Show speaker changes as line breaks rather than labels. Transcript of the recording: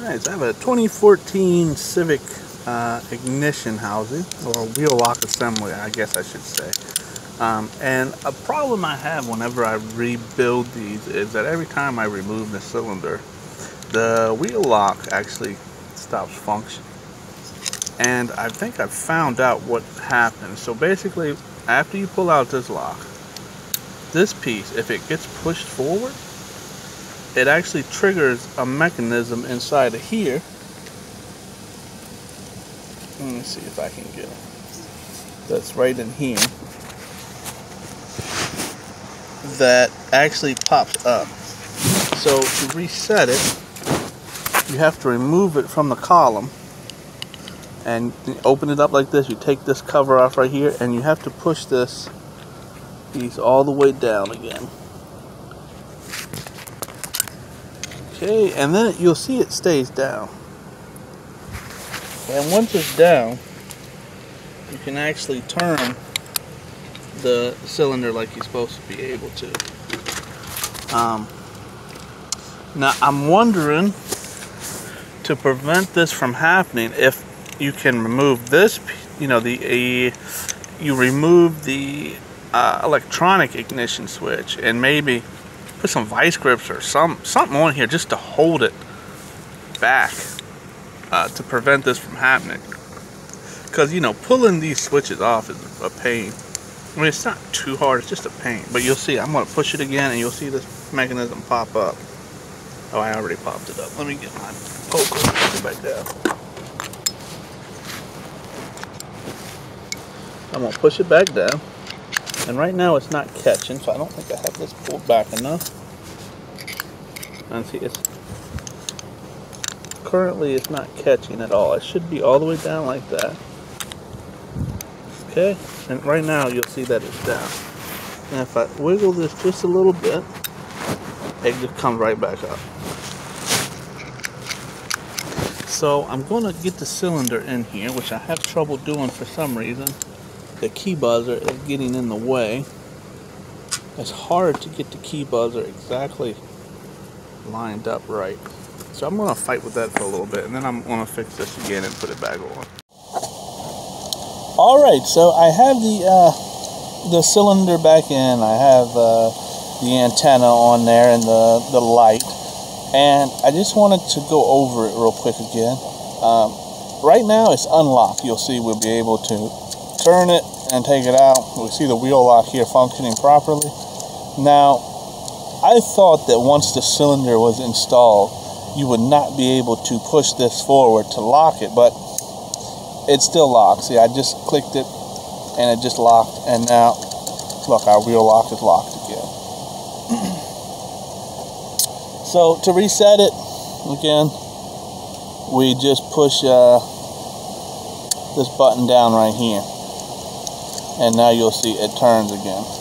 Alright, I have a 2014 Civic uh, ignition housing, or wheel lock assembly, I guess I should say. Um, and a problem I have whenever I rebuild these is that every time I remove the cylinder, the wheel lock actually stops functioning. And I think I've found out what happened. So basically, after you pull out this lock, this piece, if it gets pushed forward, it actually triggers a mechanism inside of here. Let me see if I can get it. That's right in here. That actually pops up. So to reset it, you have to remove it from the column and open it up like this. You take this cover off right here and you have to push this piece all the way down again. Okay, and then you'll see it stays down. And once it's down, you can actually turn the cylinder like you're supposed to be able to. Um, now, I'm wondering, to prevent this from happening, if you can remove this, you know, the uh, you remove the uh, electronic ignition switch and maybe put some vice grips or some something on here just to hold it back uh, to prevent this from happening. Because you know, pulling these switches off is a pain. I mean, it's not too hard; it's just a pain. But you'll see. I'm gonna push it again, and you'll see this mechanism pop up. Oh, I already popped it up. Let me get my poker back down. I'm gonna push it back down. And right now it's not catching, so I don't think I have this pulled back enough. And see, it's currently it's not catching at all. It should be all the way down like that. Okay, and right now you'll see that it's down. And if I wiggle this just a little bit, it just comes right back up. So I'm going to get the cylinder in here, which I have trouble doing for some reason the key buzzer is getting in the way. It's hard to get the key buzzer exactly lined up right. So I'm going to fight with that for a little bit and then I'm going to fix this again and put it back on. Alright, so I have the uh, the cylinder back in. I have uh, the antenna on there and the, the light. And I just wanted to go over it real quick again. Um, right now it's unlocked. You'll see we'll be able to turn it and take it out. We see the wheel lock here functioning properly. Now, I thought that once the cylinder was installed, you would not be able to push this forward to lock it, but it still locks. See, I just clicked it and it just locked, and now, look, our wheel lock is locked again. so to reset it, again, we just push uh, this button down right here and now you'll see it turns again